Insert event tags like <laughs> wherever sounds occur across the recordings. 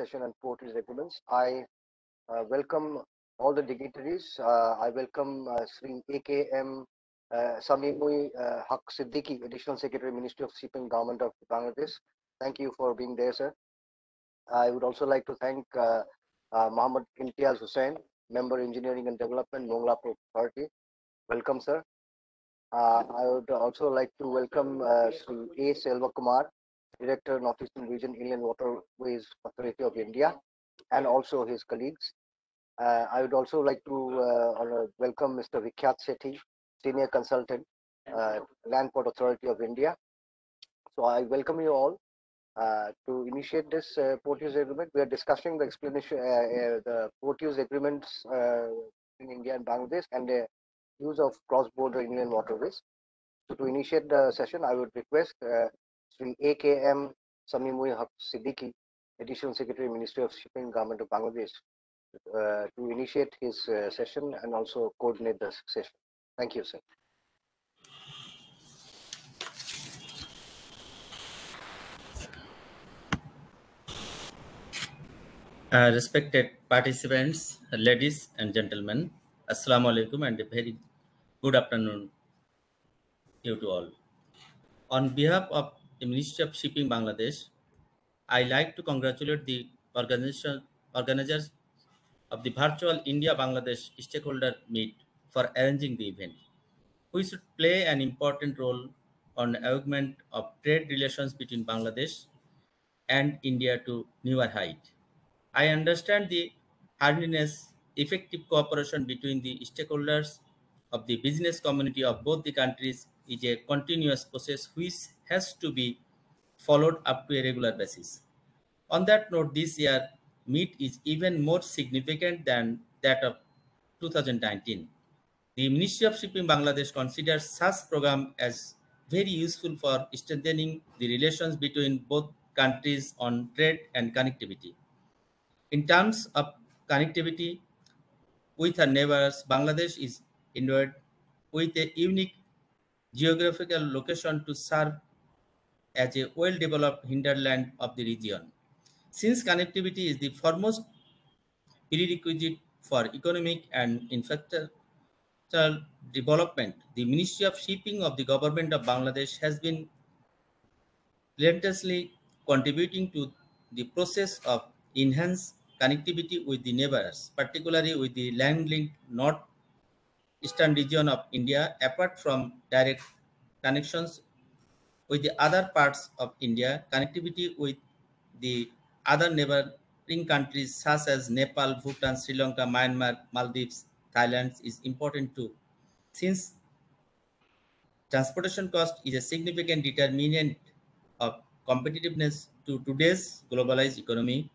session on port agreements. I uh, welcome all the dignitaries. Uh, I welcome uh, Sri AKM uh, Samimui uh, Haq Siddiqui, Additional Secretary, Ministry of Shipping, Government of Bangladesh. Thank you for being there, sir. I would also like to thank uh, uh, Mohammed Hussain, Member Engineering and Development, Mongla Authority. Welcome, sir. Uh, I would also like to welcome uh, Sri A. Selva Kumar, Director, Northeastern Region Inland Waterways Authority of India, and also his colleagues. Uh, I would also like to uh, welcome Mr. Vikhyat Sethi, Senior Consultant, uh, Land Port Authority of India. So I welcome you all uh, to initiate this port use agreement. We are discussing the explanation, the port use agreements in India and Bangladesh and the use of cross-border inland waterways. So to initiate the session, I would request uh, Sri AKM Samimui Haq Siddiqui, Additional Secretary, Ministry of Shipping, Government of Bangladesh, uh, to initiate his uh, session and also coordinate the session. Thank you, sir. Uh, respected participants, ladies and gentlemen, Assalamu alaikum and a very good afternoon you to all. On behalf of the Ministry of Shipping Bangladesh, I like to congratulate the organization, organizers of the virtual India Bangladesh stakeholder meet for arranging the event. We should play an important role on augment of trade relations between Bangladesh and India to newer height. I understand the hardiness, effective cooperation between the stakeholders of the business community of both the countries is a continuous process which has to be followed up to a regular basis. On that note, this year meet is even more significant than that of 2019. The Ministry of Shipping Bangladesh considers such program as very useful for strengthening the relations between both countries on trade and connectivity. In terms of connectivity with our neighbors, Bangladesh is endowed with a unique geographical location to serve as a well-developed hinterland of the region. Since connectivity is the foremost prerequisite for economic and infrastructural development, the Ministry of Shipping of the Government of Bangladesh has been relentlessly contributing to the process of enhanced connectivity with the neighbors, particularly with the land-linked north-eastern region of India, apart from direct connections with the other parts of India, connectivity with the other neighboring countries such as Nepal, Bhutan, Sri Lanka, Myanmar, Maldives, Thailand is important too. Since transportation cost is a significant determinant of competitiveness to today's globalized economy,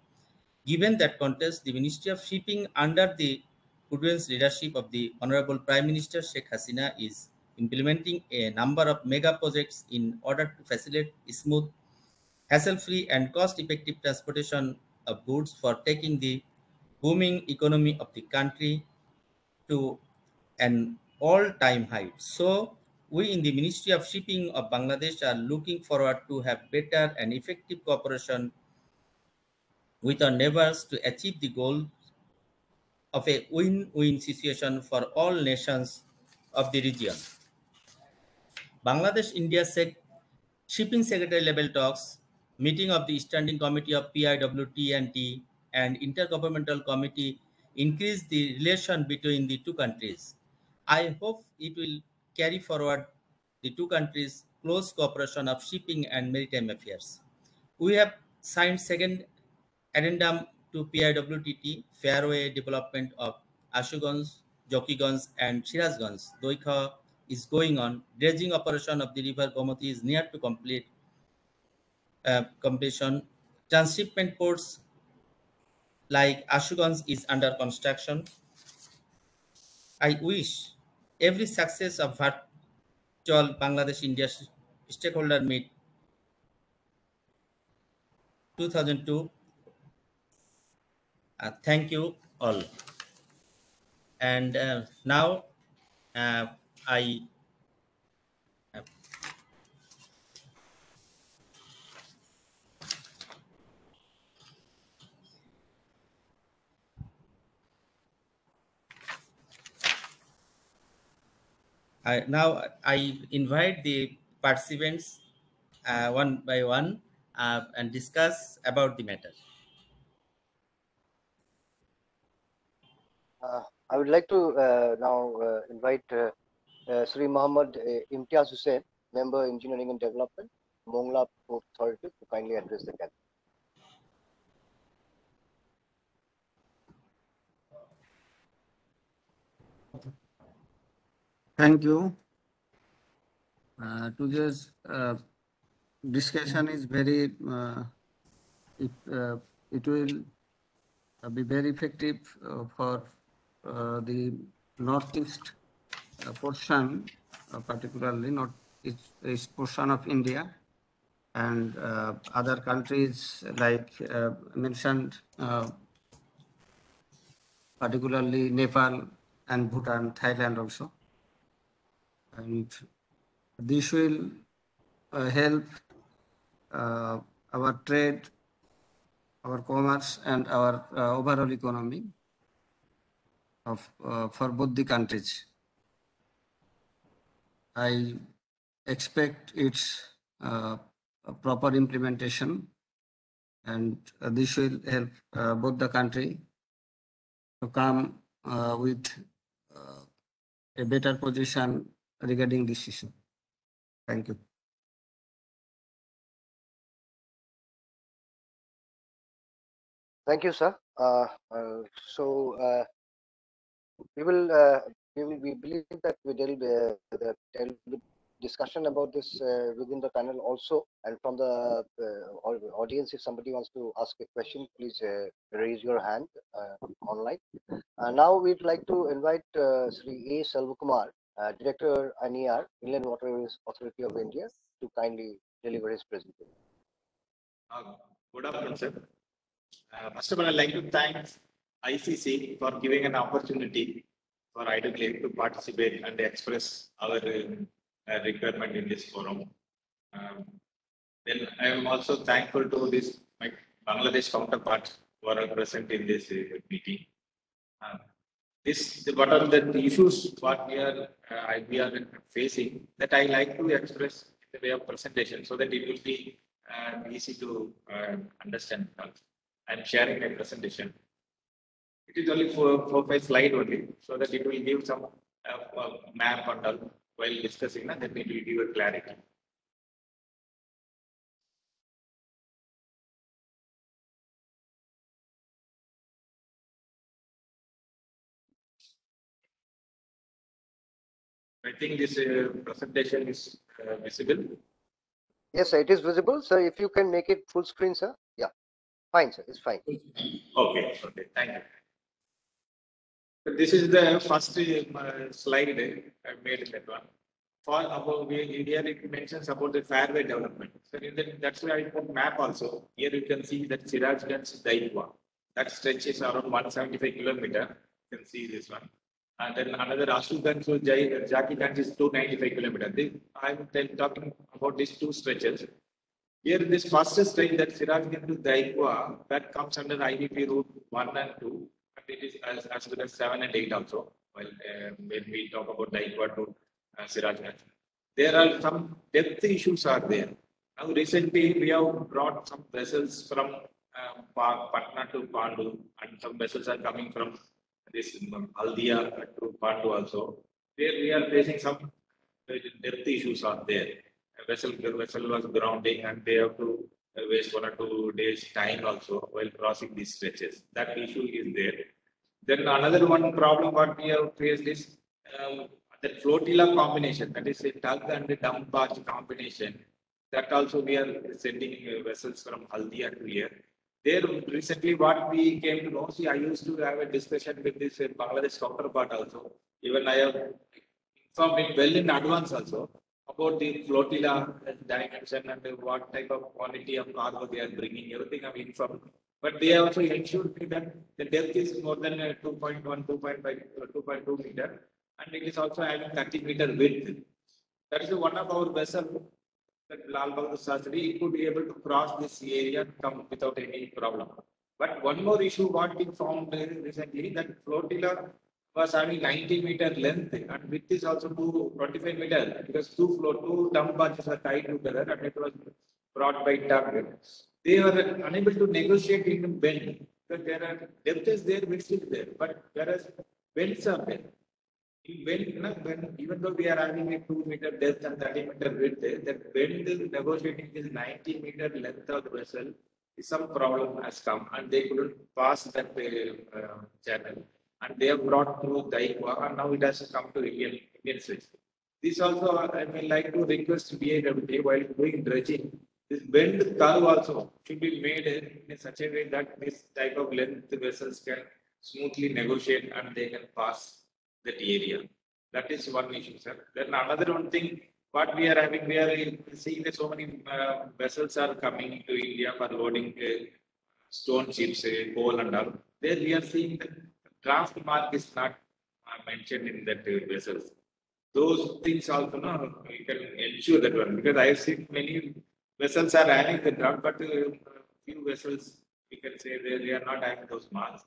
Given that context, the Ministry of Shipping under the prudent leadership of the Honorable Prime Minister Sheikh Hasina is implementing a number of mega projects in order to facilitate smooth, hassle-free and cost-effective transportation of goods for taking the booming economy of the country to an all-time height. So we in the Ministry of Shipping of Bangladesh are looking forward to have better and effective cooperation with our neighbors to achieve the goal of a win-win situation for all nations of the region. Bangladesh India Sec Shipping Secretary level talks, meeting of the Standing Committee of PIWTNT and Intergovernmental Committee increase the relation between the two countries. I hope it will carry forward the two countries' close cooperation of shipping and maritime affairs. We have signed second addendum to PIWTT fairway development of Ashuganj, Zakiganj, and Sirajganj. Daikhawa is going on. Dredging operation of the river Gomati is near to complete uh, completion. Transshipment ports like Ashuganj is under construction. I wish every success of virtual Bangladesh India stakeholder meet 2002 uh, thank you all. And uh, now uh, I uh, I, now I invite the participants uh, one by one uh, and discuss about the matter. I would like to uh, now uh, invite uh, uh, Sri Muhammad uh, Imtiaz Hussain, Member Engineering and Development, Mongla Port Authority, to kindly address the gathering. Thank you. Uh, today's uh, discussion is very, it, it will be very effective for the northeast uh, portion, uh, particularly northeast east portion of India and uh, other countries like uh, mentioned, uh, particularly Nepal and Bhutan, Thailand also. And this will uh, help uh, our trade, our commerce, and our uh, overall economy of uh, for both the countries. I expect its uh, proper implementation, and uh, this will help uh, both the country to come uh, with a better position regarding this issue. Thank you. Thank you, sir. Uh, uh, so uh, we will uh, we will we believe that we will the there will discussion about this uh, within the panel also, and from the uh, audience, if somebody wants to ask a question, please raise your hand online. Now we'd like to invite Sri A. Selvakumar, uh, Director NER, Inland Waterways Authority of India, to kindly deliver his presentation. Uh, Good afternoon, sir. Uh, First of all, I'd like to thank ICC for giving an opportunity for IWA to participate and express our uh, requirement in this forum. Um, Then I am also thankful to this, my Bangladesh counterparts who are present in this uh, meeting. Uh, This, what are the issues what we are, uh, we are facing that I like to express in the way of presentation so that it will be uh, easy to uh, understand. I'm sharing my presentation. It is only for, for my slide only, so that it will give some uh, uh, map and all while discussing, and then it will give a clarity. I think this uh, presentation is uh, visible. Yes, sir, it is visible. Sir, if you can make it full screen, sir. Yeah, fine, sir. It's fine. Okay, okay, thank you. This is the first uh, slide I made that one. For about, we, here it mentions about the fairway development. So that, that's why I put map also. Here you can see that Sirajganj Daikhawa. That stretches around one seventy-five kilometer. You can see this one. And then another Ashuganj to Zakiganj is two ninety-five kilometer. This, I'm then talking about these two stretches. Here, this fastest stretch that Sirajganj to Daikhawa, that comes under IBP route one and two, and it is as, as good as seven and eight also. Well, uh, when we talk about Daikhawa to uh, Sirajganj, there are some depth issues are there. Now, recently we have brought some vessels from uh, Patna to Pandu, and some vessels are coming from this um, Haldia to Pandu also. There we are facing some uh, depth issues are there a vessel, the vessel was grounding and they have to waste one or two days time also while crossing these stretches. That issue is there. Then another one problem what we have faced is um, that flotilla combination, that is a tug and a dump barge combination. That also we are sending vessels from Haldia to here. There recently what we came to know, see I used to have a discussion with this Bangladesh counterpart also. Even I have informed it well in advance also about the flotilla dimension and what type of quantity of cargo they are bringing, everything I've informed. But they also ensured me that the depth is more than uh, 2.1, 2.5, uh, 2.2 meter, and it is also having 30 meter width. That is one of our vessel, that Lal Bahadur could be able to cross this area come without any problem. But one more issue what we found uh, recently, that flotilla was having 90 meter length and width is also two, 25 meter because two floor, two dump barges are tied together and it was brought by tug. They were unable to negotiate in bend because there are depth is there, width is there, but whereas bends are there. In bend, you know, when, even though we are having a two meter depth and 30 meter width, that bend is negotiating this 90 meter length of the vessel. Some problem has come and they couldn't pass that uh, uh, channel and they have brought through Daikhawa and now it has come to Indian, Indian Suez. This also, I may like to request BAWT while doing dredging, this bend curve also should be made in such a way that this type of length vessels can smoothly negotiate and they can pass that area. That is one issue, sir. Then another one thing, what we are having, we are seeing that so many uh, vessels are coming to India for loading uh, stone chips, uh, coal and all. There we are seeing that draft mark is not mentioned in that uh, vessels. Those things also, no, you can ensure that one because I have seen many vessels are having the draft, but uh, few vessels we can say they, they are not having those marks.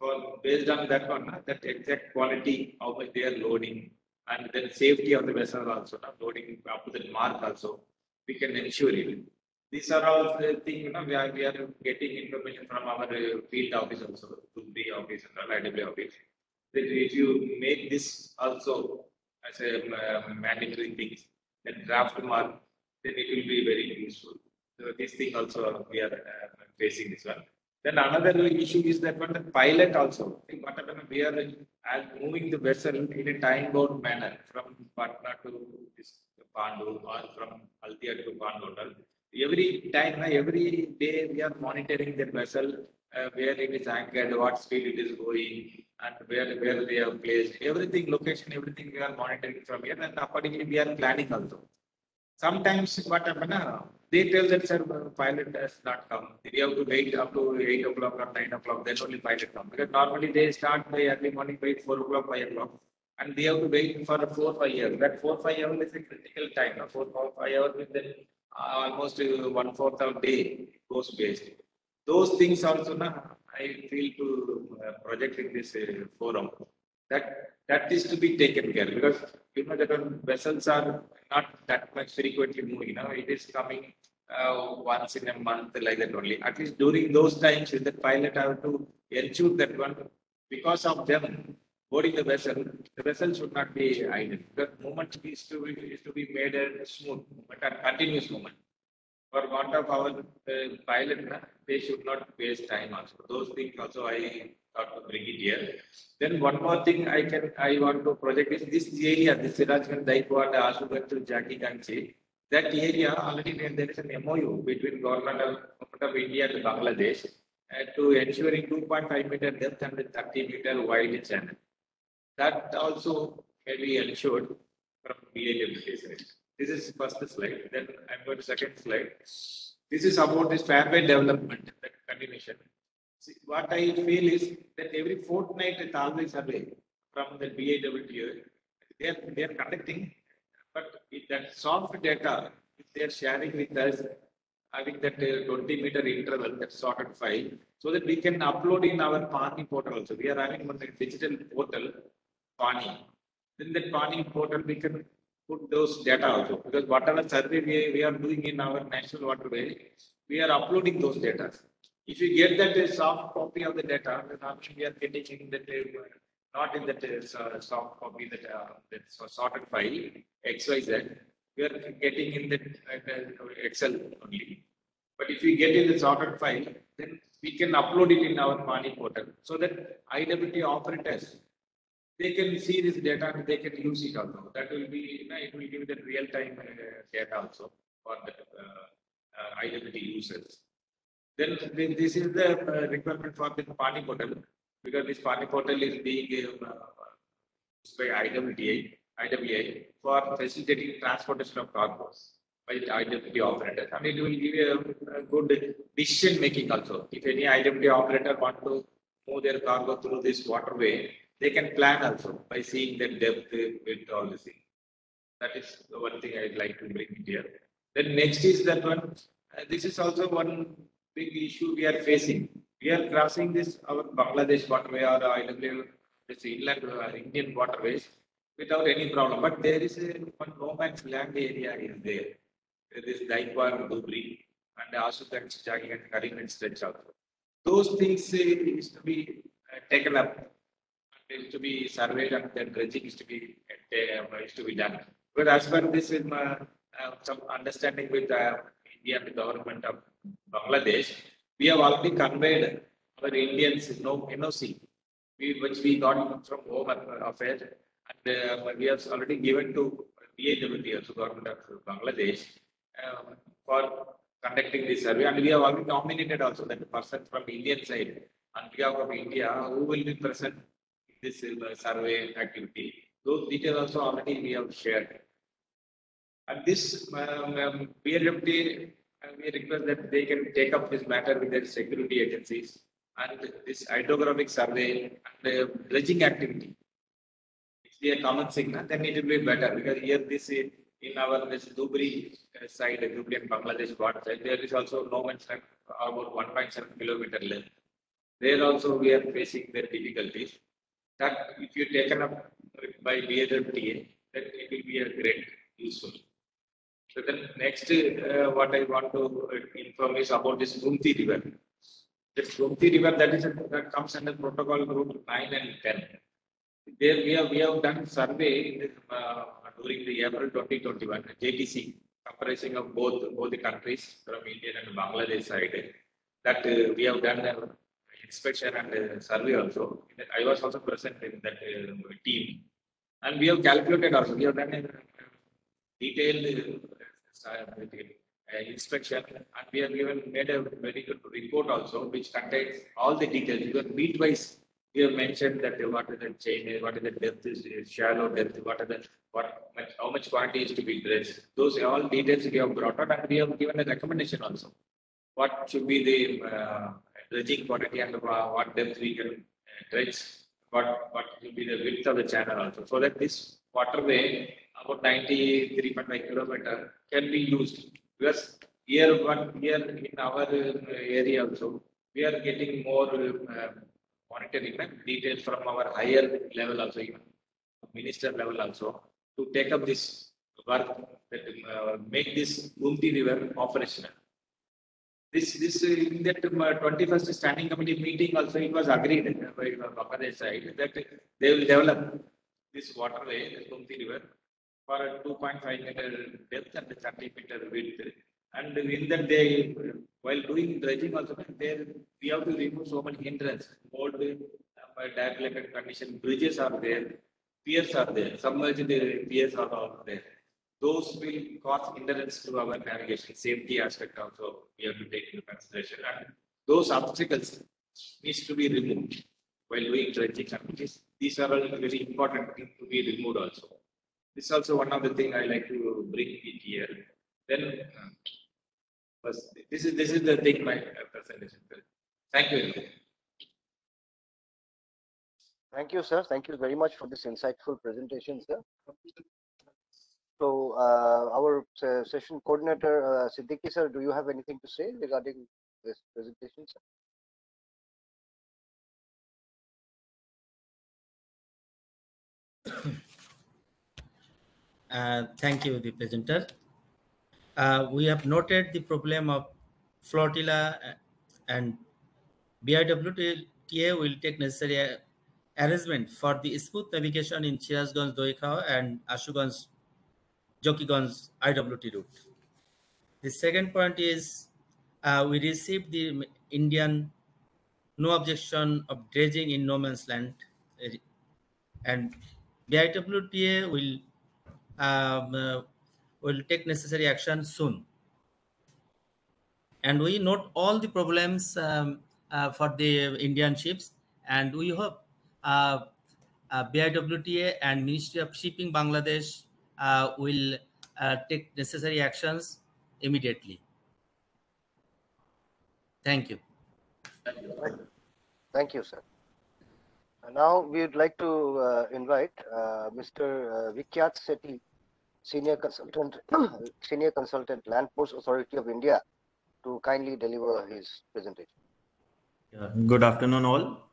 So based on that one, uh, that exact quality, how much they are loading, and then safety of the vessel also, not loading up to the mark also, we can ensure it. These are all the things, you know, we are, we are getting information from our uh, field office also, to the office and all, IW office. That if you make this also as a uh, mandatory thing, then draft mark, then it will be very useful. So this thing also we are uh, facing this one. Then another issue is that one the pilot also, what we are uh, moving the vessel in a time bound manner from Patna to this Pandu or from Haldia to Pandu. Every time, every day we are monitoring the vessel, uh, where it is anchored, what speed it is going, and where, where they have placed, everything, location, everything we are monitoring from here, and accordingly we are planning also. Sometimes what happen, uh, they tell that sir, pilot has not come. We have to wait up to eight o'clock or nine o'clock, then only pilot come. Because normally they start by early morning by four o'clock, five o'clock. And they have to wait for four, five hours. That four, five hours is a critical time. Four, five hours with then almost uh, one fourth of day goes waste. Those things also, na, I feel to uh, project in this uh, forum. That, that is to be taken care because you know that vessels are not that much frequently moving, know, it is coming uh, once in a month like that only. At least during those times, the pilot have to ensure that one, because of them boarding the vessel, the vessel should not be idle. The movement is to be, is to be made a smooth, but a continuous movement. For want of our uh, pilot, they should not waste time also. Those things also I thought to bring it here. Then one more thing I can, I want to project is this area, this Sirajganj, Daikwad, Ashuganj to Zakiganj. That area already there is an MOU between government of, of India and Bangladesh uh, to ensuring 2.5 meter depth and 30 meter wide channel. That also can be ensured from BAW This is first slide, then I'm going to second slide. This is about this fairway development, the continuation. See, what I feel is that every fortnight it's always survey from the BAW. They are, they are conducting, but that soft data, they are sharing with us, having that uh, 20 meter interval, that sorted file, so that we can upload in our Pani portal also. We are having one digital portal, Pani. Then that Pani portal, we can put those data also, because whatever survey we, we are doing in our national waterway, we are uploading those data. If you get that uh, soft copy of the data, then actually we are getting in that, uh, not in that uh, soft copy that, uh, that sorted file, XYZ, we are getting in the uh, Excel only. But if we get in the sorted file, then we can upload it in our Pani portal, so that IWT operators, they can see this data and they can use it also. That will be, you know, it will give the real-time uh, data also for the uh, IWT users. Then this is the uh, requirement for the Pani portal, because this Pani portal is being uh, used by IWTA, IWA for facilitating transportation of cargoes by the IWT operators. And it will give you a, good decision making also. If any IWT operator want to move their cargo through this waterway, they can plan also by seeing the depth with all the things. That is the one thing I'd like to bring here. Then next is that one, uh, this is also one big issue we are facing. We are crossing this, our Bangladesh waterway or IW this inland uh, Indian waterways without any problem. But there is a one no man's land area is there. There is Daikwar, Dhubri, and Asukan, Chagi, and Karim stretch out. Those things uh, to be uh, taken up, is to be surveyed, and then dredging is to be uh, is to be done. But as per this, in uh, uh, some understanding with uh, India and the government of Bangladesh, we have already conveyed our Indians no NOC, we, which we got from Home Affairs, and uh, we have already given to BAWT, also government of Bangladesh, um, for conducting this survey, and we have already nominated also that person from Indian side. On behalf of India who will be present in this uh, survey activity. Those details also already we have shared. And this um, um, BLFT, uh, we request that they can take up this matter with their security agencies and this hydrographic survey and the dredging activity. If they are common signal, then it will be better because here this is in our this Dhubri uh, side, Dhubri and Bangladesh border side, there is also no man's about 1.7 kilometer length. There also we are facing the difficulties. That if you taken up by BLFTA, then it will be a great useful. So then next, uh, what I want to uh, inform is about this Gumti River. This Gumti River that is that comes under protocol group nine and ten. There we have we have done survey this, uh, during the April 2021 JTC comprising of both both the countries from India and Bangladesh side. That uh, we have done uh, inspection and uh, survey also. I was also present in that uh, team, and we have calculated also. We have done a detailed uh, inspection and we have given made a very good report also which contains all the details because meat wise we have mentioned that what is the chain what is the depth is shallow depth what are the what much how much quantity is to be dredged those are all details we have brought out and we have given a recommendation also what should be the uh, dredging quantity and what depth we can dredge what what should be the width of the channel also so that this waterway about 93.5 kilometer can be used because here one here in our uh, area also we are getting more uh, monitoring and details from our higher level also even minister level also to take up this work that uh, make this Gumti river operational. This this uh, in that um, uh, 21st standing committee meeting also it was agreed by Bangladesh side that they will develop this waterway, the Gumti river, for a 2.5 meter depth and 30 meter width. And in that they, while doing dredging also, there we have to remove so many hindrance, old uh, dilapidated condition, bridges are there, piers are there, submerged piers are there. Those will cause hindrance to our navigation, safety aspect also we have to take into consideration. And those obstacles needs to be removed while doing dredging activities. These are all very important things to be removed also. This is also one of the thing I like to bring it here. Then, uh, first, this is this is the thing my uh, presentation. Thank you. Thank you, sir. Thank you very much for this insightful presentation, sir. So, uh, our uh, session coordinator, uh, Siddiqui, sir, do you have anything to say regarding this presentation, sir? Uh, thank you, the presenter. Uh, we have noted the problem of flotilla uh, and BIWTA will take necessary arrangement for the smooth navigation in Sirajganj, Daikhawa and Ashuganj, Zakiganj IWT route. The second point is uh, we received the Indian no objection of dredging in no man's land and BIWTA will um, uh, will take necessary action soon. And we note all the problems um, uh, for the Indian ships, and we hope uh, uh, BIWTA and Ministry of Shipping Bangladesh uh, will uh, take necessary actions immediately. Thank you. Thank you, sir. And now we would like to uh, invite uh, Mr. Uh, Vikhyat Sethi, Senior Consultant, <coughs> Senior Consultant, Land Ports Authority of India, to kindly deliver his presentation. Good afternoon, all.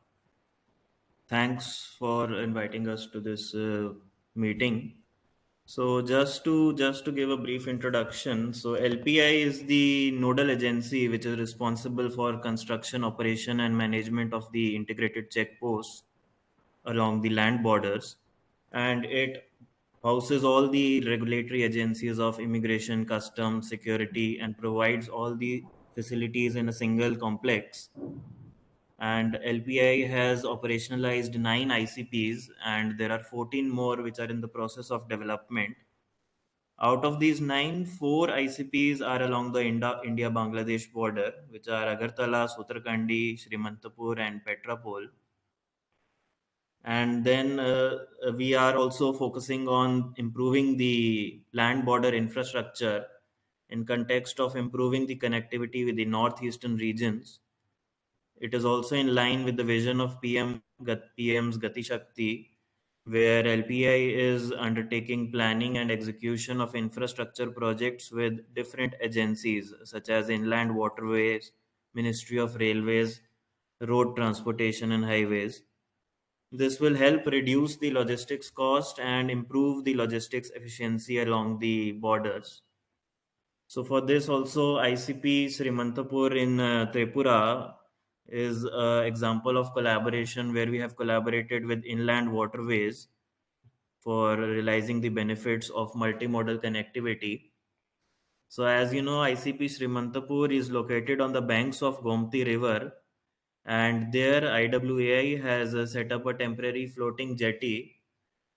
thanks for inviting us to this uh, meeting. So just to just to give a brief introduction, so LPI is the nodal agency which is responsible for construction, operation, and management of the integrated checkposts along the land borders, and it houses all the regulatory agencies of immigration, customs, security, and provides all the facilities in a single complex and LPI has operationalized nine ICPs, and there are 14 more which are in the process of development. Out of these nine, four ICPs are along the India Bangladesh border, which are Agartala, Sutarkandi, Srimantapur, and Petrapol. And then uh, we are also focusing on improving the land border infrastructure in context of improving the connectivity with the northeastern regions it is also in line with the vision of PM PM's Gati Shakti, where LPI is undertaking planning and execution of infrastructure projects with different agencies such as Inland Waterways, Ministry of Railways, Road Transportation and Highways. This will help reduce the logistics cost and improve the logistics efficiency along the borders. So for this also ICP Srimantapur in uh, Tripura is an example of collaboration where we have collaborated with inland waterways for realizing the benefits of multimodal connectivity. So as you know, ICP Srimantapur is located on the banks of Gomti River and there IWAI has set up a temporary floating jetty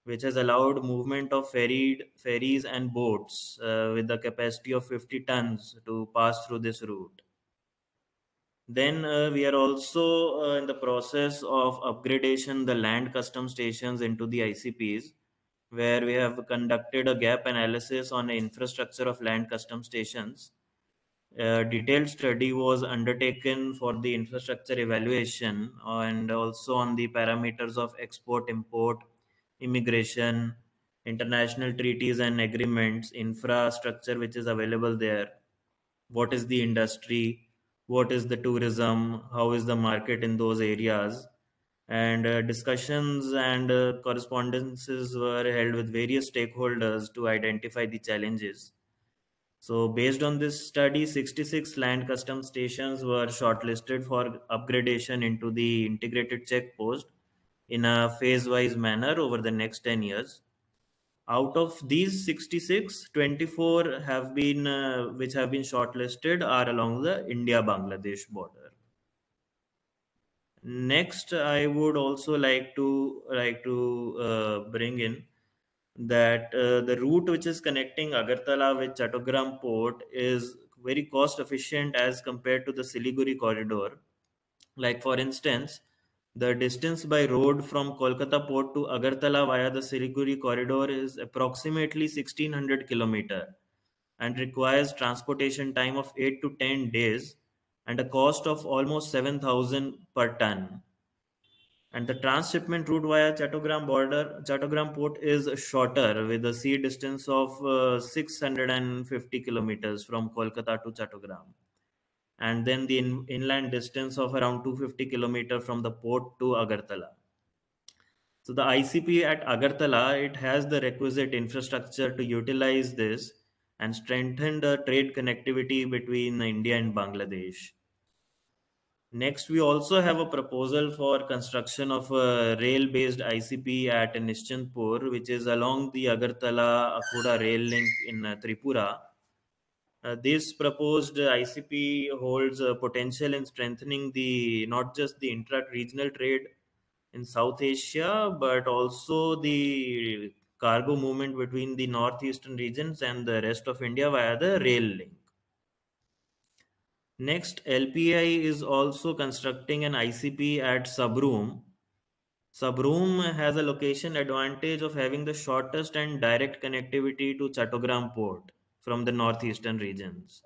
which has allowed movement of ferried ferries and boats uh, with the capacity of 50 tons to pass through this route. Then uh, we are also uh, in the process of upgradation the land custom stations into the ICPs, where we have conducted a gap analysis on the infrastructure of land custom stations. A detailed study was undertaken for the infrastructure evaluation and also on the parameters of export, import, immigration, international treaties and agreements, infrastructure which is available there, what is the industry, what is the tourism, how is the market in those areas. And uh, discussions and uh, correspondences were held with various stakeholders to identify the challenges. So, based on this study, 66 land custom stations were shortlisted for upgradation into the integrated check post in a phase wise manner over the next 10 years out of these 66 24 have been uh, which have been shortlisted are along the india bangladesh border. Next i would also like to like to uh, bring in that uh, the route which is connecting agartala with chattogram port is very cost efficient as compared to the siliguri corridor. Like for instance the distance by road from Kolkata port to Agartala via the Siliguri corridor is approximately 1600 km and requires transportation time of 8 to 10 days and a cost of almost 7000 per ton. And the transshipment route via Chattogram border, Chattogram port is shorter with a sea distance of uh, 650 kilometers from Kolkata to Chattogram and then the in, inland distance of around 250 kilometer from the port to Agartala. So the ICP at Agartala, it has the requisite infrastructure to utilize this and strengthen the trade connectivity between India and Bangladesh. Next, we also have a proposal for construction of a rail-based ICP at Nischintapur, which is along the Agartala-Akhaura rail link in Tripura uh, this proposed ICP holds potential in strengthening the not just the intra-regional trade in South Asia, but also the cargo movement between the northeastern regions and the rest of India via the rail link. Next, LPI is also constructing an ICP at Sabroom. Sabroom has a location advantage of having the shortest and direct connectivity to Chattogram port from the northeastern regions.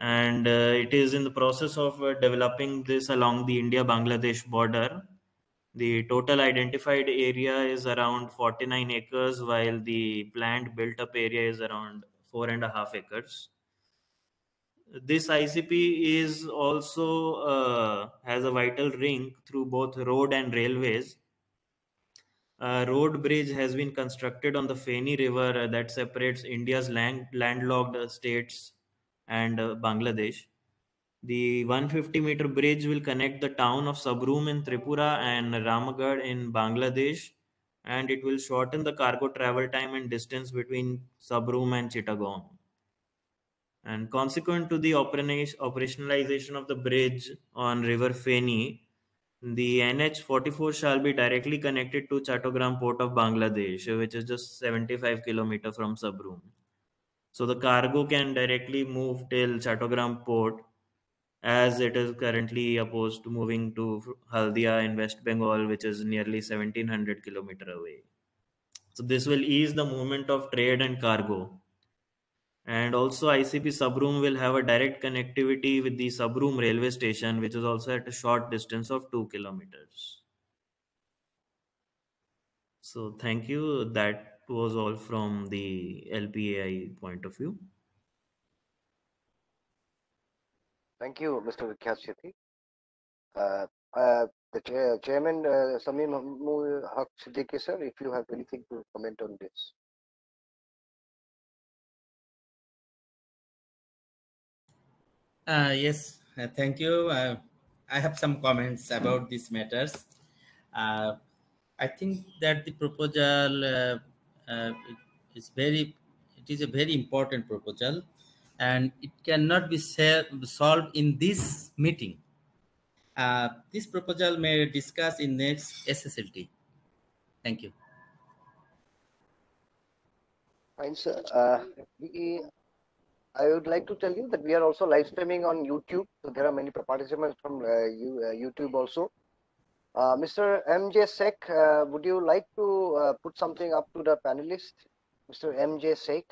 And uh, it is in the process of uh, developing this along the india bangladesh border. The total identified area is around 49 acres while the planned built up area is around four and a half acres. This icp is also uh, has a vital link through both road and railways a road bridge has been constructed on the Feni River that separates India's land, landlocked states and uh, Bangladesh. The 150 meter bridge will connect the town of Sabroom in Tripura and Ramgarh in Bangladesh, and it will shorten the cargo travel time and distance between Sabroom and Chittagong. And consequent to the operationalization of the bridge on River Feni, the NH44 shall be directly connected to Chattogram port of Bangladesh, which is just 75 kilometer from Sabroom. So the cargo can directly move till Chattogram port as it is currently opposed to moving to Haldia in West Bengal, which is nearly 1700 kilometer away. So this will ease the movement of trade and cargo. And also ICP Sabroom will have a direct connectivity with the Sabroom railway station, which is also at a short distance of two kilometers. So thank you. That was all from the LPAI point of view. Thank you, Mr. Vikhyat Sethi. Uh, uh, the chair, chairman, uh, Samim Siddiqui, sir, if you have anything to comment on this. Uh, yes, uh, thank you. Uh, I have some comments about these matters. Uh, I think that the proposal uh, uh, is very, it is a very important proposal and it cannot be solved in this meeting. This proposal may discuss in next SSLT. Thank you. Fine, sir. Uh, I would like to tell you that we are also live streaming on YouTube. So there are many participants from uh, you, uh, YouTube also. Uh, Mr. MJ Sek, uh, would you like to put something up to the panelists? Mr. MJ Sek.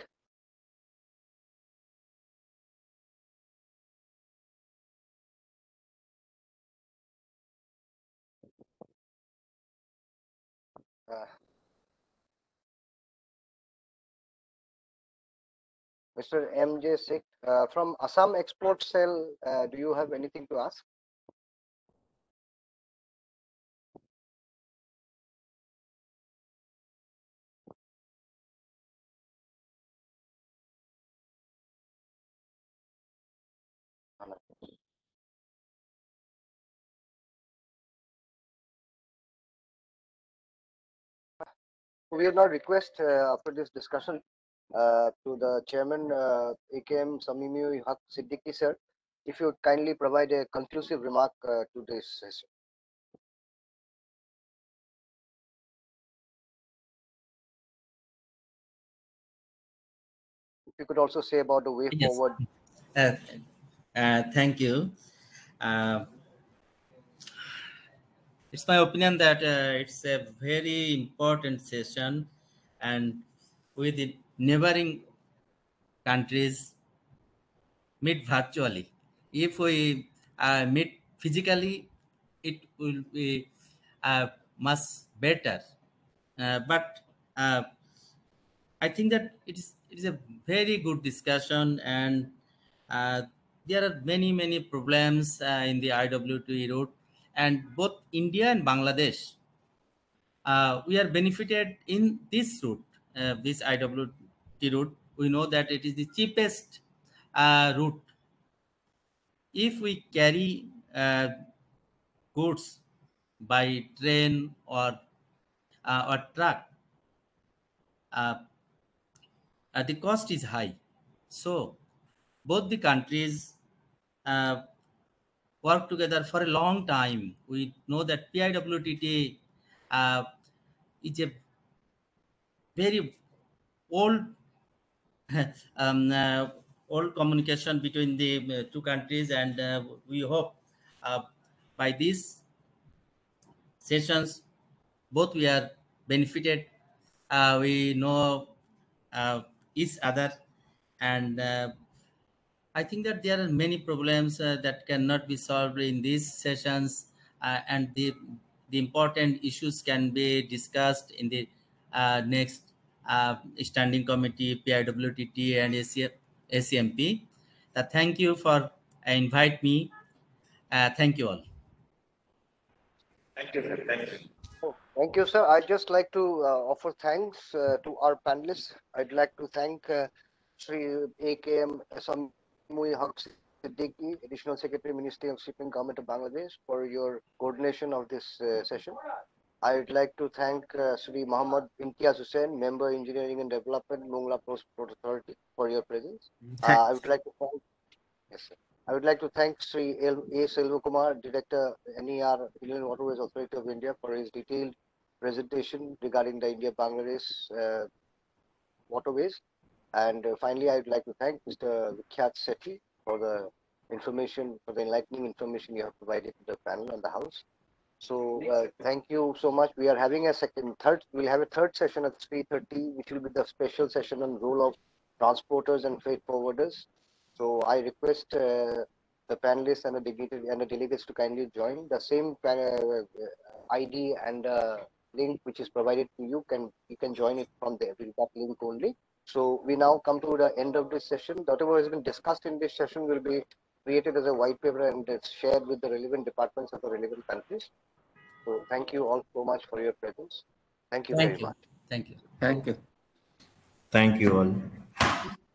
Mr. MJ Sikh uh, from Assam Export Cell, uh, do you have anything to ask? we will now request uh, after this discussion to the chairman uh, AKM Samimi Haq Siddiqui sir, if you would kindly provide a conclusive remark uh, to this session. If you could also say about the way yes. forward. Uh, uh, thank you it's my opinion that uh, it's a very important session and with the neighboring countries meet virtually. If we uh, meet physically it will be uh, much better. Uh, but uh, i think that it is it is a very good discussion and uh, there are many many problems in the iwt route. And both India and Bangladesh, uh, we are benefited in this route, uh, this IWT route. We know that it is the cheapest uh, route. If we carry uh, goods by train or uh, or truck, uh, the cost is high. So both the countries work together for a long time. We know that PIWTT uh, is a very old <laughs> um, uh, old communication between the uh, two countries, and uh, we hope by these sessions both we are benefited. We know each other, and I think that there are many problems that cannot be solved in these sessions, and the the important issues can be discussed in the uh, next uh, standing committee, PIWTT, and ACMP. Uh, thank you for uh, invite me. thank you all. Thank you, sir. Thank you. Oh, Thank you, sir. I'd just like to uh, offer thanks uh, to our panelists. I'd like to thank uh, Sri AKM Samui Haq Siddiqui, Additional Secretary, Ministry of Shipping, Government of Bangladesh, for your coordination of this uh, session. I'd like to thank uh, Sri Muhammad Imtiaz Hussain, Member Engineering and Development, Mongla Post Port Authority, for your presence. Uh, I would like to thank, yes, sir. I would like to thank Sri El- A. Selvakumar, Director, NER, Inland Waterways Authority of India, for his detailed presentation regarding the India-Bangladesh uh, waterways. And uh, finally, I would like to thank Mr. Vikhyat Sethi for the information, for the enlightening information you have provided to the panel and the House. So uh, thank you so much. We are having a second, third, we'll have a third session at 3.30, which will be the special session on role of transporters and freight forwarders. So I request uh, the panelists and the and the delegates to kindly join. The same uh, ID and uh, link which is provided to you can you can join it from there with that link only. So we now come to the end of this session. Whatever has been discussed in this session will be created as a white paper and it's shared with the relevant departments of the relevant countries. So thank you all so much for your presence. Thank you Thank very you. much. Thank you. Thank you. Thank you all.